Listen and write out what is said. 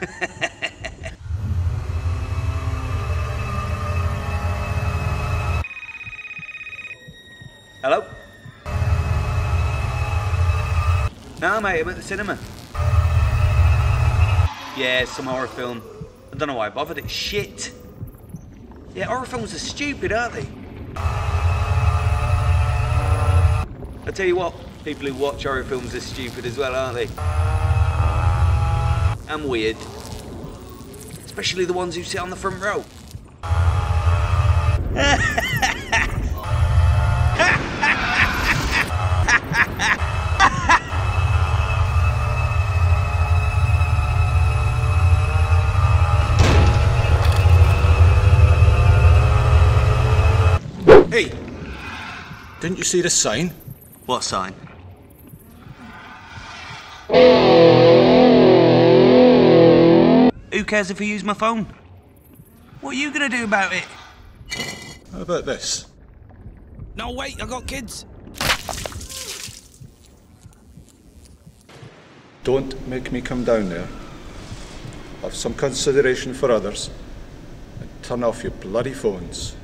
Hello? No, mate, I'm at the cinema. Yeah, some horror film. I don't know why I bothered. It's shit. Yeah, horror films are stupid, aren't they? I tell you what, people who watch horror films are stupid as well, aren't they? And weird. Especially the ones who sit on the front row. Hey! Didn't you see the sign? What sign? Cares if I use my phone? What are you gonna do about it? How about this? No, wait, I got kids. Don't make me come down there. Have some consideration for others. And turn off your bloody phones.